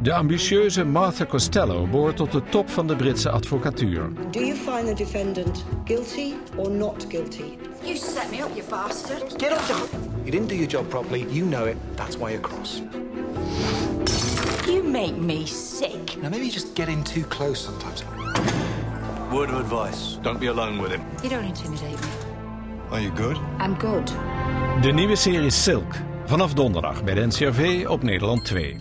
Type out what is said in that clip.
De ambitieuze Martha Costello behoort tot de top van de Britse advocatuur. Do you find the defendant guilty or not guilty? You set me up, you bastard. Get off the... You didn't do your job properly. You know it. That's why you're cross. You make me sick. Now, maybe you just get in too close sometimes. Word of advice. Don't be alone with him. You don't intimidate me. Are you good? I'm good. De nieuwe serie Silk. Vanaf donderdag bij de NCRV op Nederland 2.